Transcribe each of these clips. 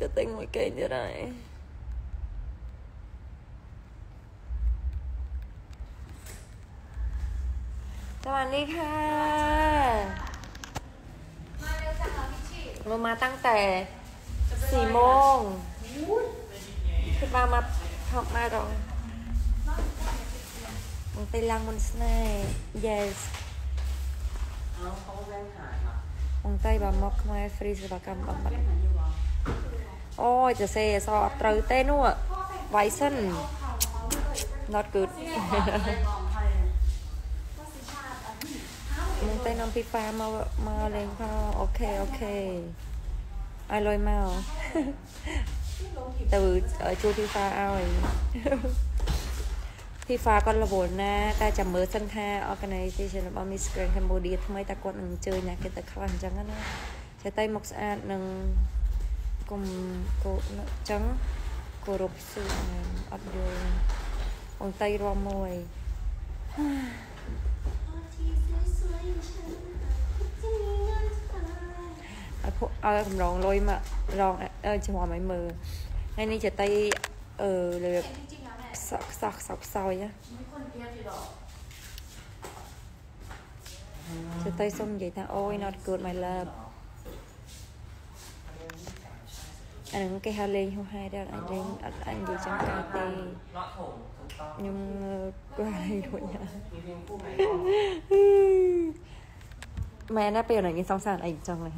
จะเต็งមួយគេងទៀតហើយสวัสดีค่ะเรามาตั้งแต่สี่โมงขึ้นมามาพบมาเรามึงไปล้างมันสไน yes เอาเขาแว่นหายเหรอ มึงไปบะ អូយទៅសេអសអត់ត្រូវទេនោះវ៉ៃសិន not good มึงទៅនាំពីហ្វាមកមកលេងផងអូខេអូខេឲ្យលុយមកទៅជួយពីហ្វាឲ្យពីហ្វាគាត់រវល់ណាតែចាំមើលសិនថា organization របស់ Miss Grand Cambodia ថ្មីតើគាត់នឹងអញ្ជើញណាគេទៅខ្លះអញ្ចឹងណាចេះតែមកស្អាតនឹង គុំគោអញ្ចឹងគោរពសួរអត់យល់បងតៃរមមួយឲ្យពួកឲ្យកម្រងលុយមករងអើជំរាំឲ្យមើលថ្ងៃនេះចេះតែអឺលើខ្សោះខ្សោះខ្សោះខ្សោយណាចេះតែសុំនិយាយថាអូយ not good my love អានឹងគេហៅលេងហោះហែដល់អញលេងអត់អញនិយាយចំការទេខ្ញុំគាត់លេងរួចណាមែនណាពេលណាគេសងសានអីចឹងហ្នឹង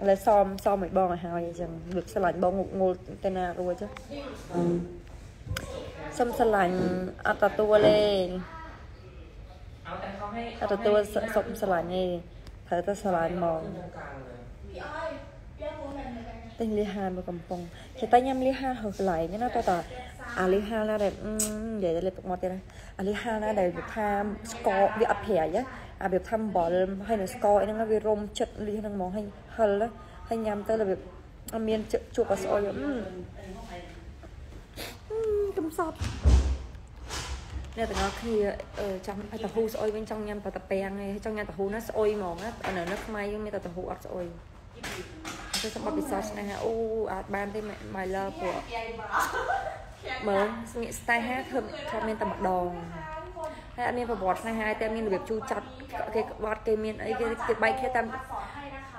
ឥឡូវសមសមឲ្យបងឲ្យហើយអញ្ចឹងលើកស្រឡាញ់បងងុកងុលទៅណារួចសុំស្រឡាញ់អត់ទទួលទេអត់ទទួលសុំស្រឡាញ់ទេត្រូវតែស្រឡាញ់មក ទិញលីហានមកកំប៉ុងគេតែញ៉ាំលីហានហើកន្លែងណាតើតើអាលីហានណាដែលអឺនិយាយទៅលេបមកទៀតណាអាលីហានណាដែលវាថាស្ករវាអត់ប្រៃណាអាវាថាអំបិលហើយនឹងស្ករអីហ្នឹងវារុំចិត្តលីហ្នឹងហ្មងហើយហិលណាហើយញ៉ាំទៅរបៀបអត់មានជក់ជួបអស្អុយអឺកំសត់អ្នកទាំងអស់គ្នាអឺចង់ឲ្យតាហ៊ូស្អុយវិញចង់ញ៉ាំតែតាពាំងឯងចង់ញ៉ាំតាហ៊ូណាស្អុយហ្មងណានៅនៅខ្មែរយើងមានតែតាហ៊ូអត់ស្អុយ ទៅសម្បត្តិពិសោធន៍ស្នេហាអូអាចបានទេ my love ពួកមើលស្ងៀកស្នេហាធ្វើធ្លាប់មានតែម្ដងហើយអត់មានប្រវត្តិស្នេហាតែមានរបៀបជូរចត់គេក្បត់គេមានអីគេគេបែកគ្នាតាម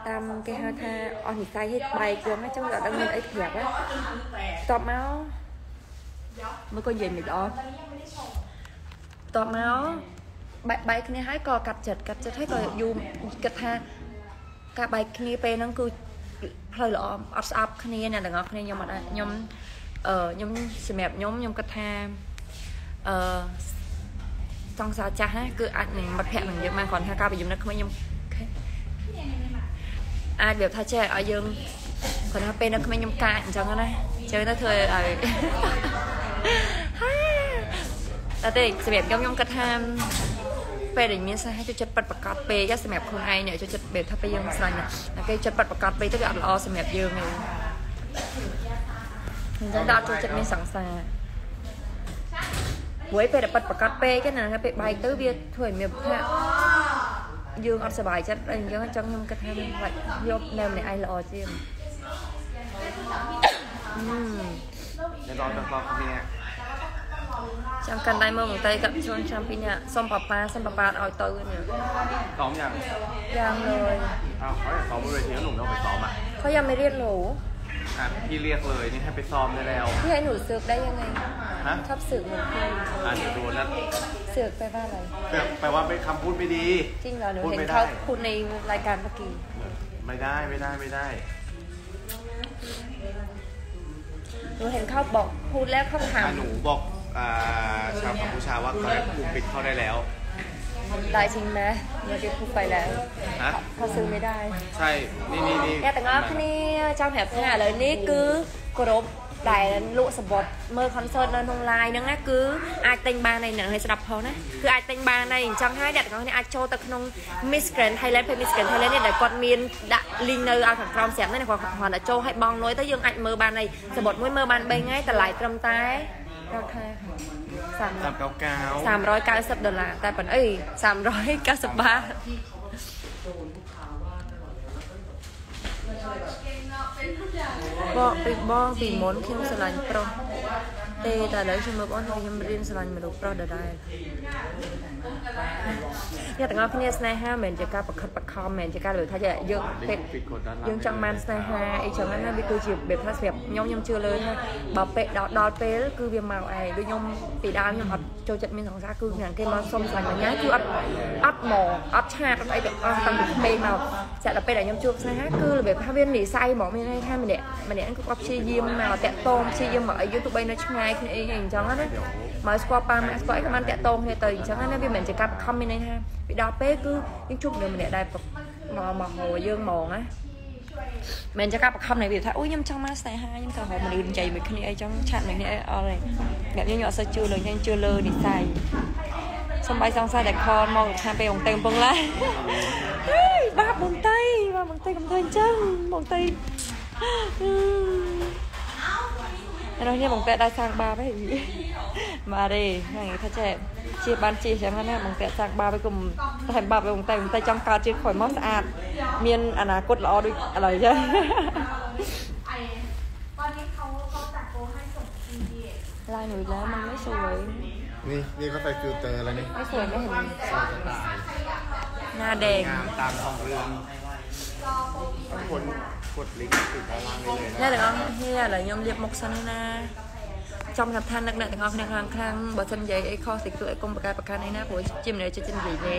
តាមគេហៅថាអស់និស័យហេតុបែកចឹងអញ្ចឹងវាអត់ដឹងមានអីប្រាប់ណាតបមកមើលក៏និយាយមិនល្អតបមកបែកបែកគ្នាហើយក៏កាត់ចិត្តកាត់ចិត្តហើយក៏យូរគិតថាការបែកគ្នាពេលហ្នឹងគឺ ផ្លូវល្អអត់ស្អប់គ្នាអ្នកទាំងអស់គ្នាខ្ញុំអត់អាចខ្ញុំអឺខ្ញុំសម្រាប់ខ្ញុំខ្ញុំគិតថាអឺសង្សារចាស់ណាគឺអាចនឹងមិត្តភក្តិនឹងយើងបានគ្រាន់ថាការប្រយុទ្ធនៅក្មេងខ្ញុំអាចវាថាចេះឲ្យយើងគាត់ថាពេលនៅក្មេងខ្ញុំកាចអញ្ចឹងណាជើទៅធ្វើឲ្យតែទេសម្រាប់ខ្ញុំខ្ញុំគិតថា ពេលដែលមានស្នេហាចូលចិត្តប៉ັດប្រកាសពេកសម្រាប់ខ្លួនឯងអ្នកចូលចិត្តពេលថាពេលយើងស្រឡាញ់ណាគេចិត្តប៉ັດប្រកាសពេកទៅវាអត់ល្អសម្រាប់យើងទេយើងដល់ចូលចិត្តមានសង្សារព្រោះពេលដែលប៉ັດប្រកាសពេកណាពេលបែកទៅវាធ្វើឲ្យមានប្រហាក់យើងអត់សុបាយចិត្តអញ្ចឹងចង់ខ្ញុំគិតថាបាច់យកនៅម្នាក់ឯងល្អជាងអឺដល់ដល់គ្នា ចាំកាន់ដៃមើលមកតៃកាប់ជន់ចាំពីនេះសុំប៉ាប៉ាសុំប៉ាប៉ាឲ្យទៅនេះ ซ้อมยัง យ៉ាងលើយ อ้าวเขาอยากซ้อมบนเวทีแล้วหนุ่มต้องไปซ้อมอ่ะ เขายังไม่เรียกหนู อ่ะพี่เรียกเลยนี่ให้ไปซ้อมได้แล้ว พี่ให้หนูสึกได้ยังไง ฮะ ชอบสึกเหมือนพี่ อ่ะเดี๋ยวโดนนะ สึกไปว่าอะไร แปลแปลว่าเป็นคำพูดไม่ดี จริงเหรอหนู พูด เห็น ไม่ได้ เขาพูดในรายการเมื่อกี้ ไม่ได้ไม่ได้ไม่ได้ หนูเห็นเขาบอกพูดแล้วเขาถาม อ่ะหนูบอก ชาวกัมพูชาว่าตอนนี้ถูกปิดเข้าได้แล้ว ตายจริงไหมเมื่ยที่พูกไปแล้วฮะ เขาซื้อไม่ได้ใช่ นี่นี่นี่ เนี่ยแต่งอ้าคเนี่ยเจ้าแหบแห่เลยนี่คือกรบ ដែលលក់សបុតមើល concert នៅក្នុង live ហ្នឹងណាគឺអាចទិញបានហើយនឹងឲ្យស្ដាប់ផងណាគឺអាចទិញបានហើយអញ្ចឹងហើយអ្នកទាំងអស់គ្នាអាចចូលទៅក្នុង Miss Grand Thailand ពេល Miss Grand Thailand នេះដែលគាត់មានដាក់ link នៅឲ្យខាងក្រោមស្រាប់ហ្នឹងគាត់គាត់ចូលឲ្យបងលុយទៅយើងអាចមើលបានហើយសបុតមួយមើលបាន3ថ្ងៃតម្លៃត្រឹមតែរាគា399 390ដុល្លារតែប៉ុណ្ណឹងអី390បាត បងពីបងពីមុនខ្ញុំស្រឡាញ់ប្រុស ទេតែឥឡូវខ្ញុំមើលបងថាខ្ញុំរៀនស្រឡាញ់មនុស្សប្រុសដដែលអ្នកទាំងអស់គ្នាស្នេហាមិនមែនជាការប្រខិតប្រខំមិនមែនជាការលើថាយើងពេលយើងចង់បានស្នេហាអីចឹងណាវាគឺជាបែបថាសម្រាប់ខ្ញុំខ្ញុំជឿលើថាបើពេលដល់ដល់ពេលគឺវាមកឯងដូចខ្ញុំពីដើមខ្ញុំអត់ចូលចិត្តមានសង្សារគឺខាងគេមកសុំស្លាញ់មួយញ៉ាគឺអត់អត់មកអត់ឆាតអត់អីទាំងអស់តាំងពីក្មេងមកចាក់ដល់ពេលដែលខ្ញុំជួបស្នេហាគឺរបៀបថាវានិស័យហ្មងមានន័យថាម្នាក់ម្នាក់ហ្នឹងគឺគាត់ព្យាយាមមកតាក់ទងព្យាយាមមកអីយើងទោះបីនៅឆ្ងាយគ្នាអីអញ្ចឹងណាមកស្គាល់ប៉ាម៉ាក់ស្គាល់អីក៏បានតាក់ទងគ្នាទៅអញ្ចឹងណាវាមិនមែនជាការបង្ខំមានន័យថាពីដល់ពេលគឺយើងជួបនឹងម្នាក់ដែលមកមកហៅយើងហ្មងណាមិនជាការបង្ខំនៃវាថាអូយខ្ញុំចង់មកស្នេហាខ្ញុំចង់រកមនុស្សនិយាយមួយគ្នាអីចឹងឆាតមួយគ្នាអីអត់ទេអ្នកខ្ញុំអត់សូវជឿលើខ្ញុំជឿលើនិស័យសំបីសង្ស័យតែខនមកឆ្នាំពេលបងតេងពងឡាហេបាបបងតៃបាបបងតៃកុំធ្វើអញ្ចឹងបងតៃ เราเนี่ยมองแต่ได้สร้างบาไปมาดิยอย่างงี้ถ้าแจกเชียบ้านเชียใช่ไหมเนี่ยมองแต่สร้างบาไปกลุ่มแต่บาไปมองแต่มองแต่จำการเชียข่อยมอสอาดเมียนอนาคตรอด้วยอะไรใช่ตอนนี้เขาเขาจัดโปให้ส่ง BTS ลายหนุ่มแล้วมันไม่สวยนี่นี่เขาใส่ฟิลเตอร์อะไรนี่ไม่สวยไม่เห็นสวยจะตาหน้าแดงตามของเรื่องข้น กดลิงก์ติดด้านล่างได้เลย នេះ นะ ទាំងអស់គ្នាឥឡូវខ្ញុំលាបមុខសិនណាចំថាថានឹកអ្នកទាំងអស់គ្នាខ្លាំងខ្លាំងបើសិននិយាយអីខុសតិចតួចអីកុំប្រកែកប្រកាន់អីណាព្រោះជាមនុស្សចិត្តចិត្តនិយាយទេ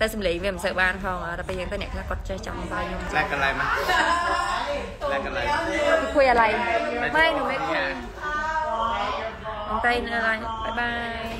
តែសំឡេងវាមិនសូវបានផងតែពេលយើងទៅអ្នកខ្លះគាត់ចេះចាំបាយខ្ញុំ แลกกันอะไรมั้ยแลกกันอะไร คุยอะไรไม่หนูไม่คุยน้องเต้นอะไรบ๊ายบาย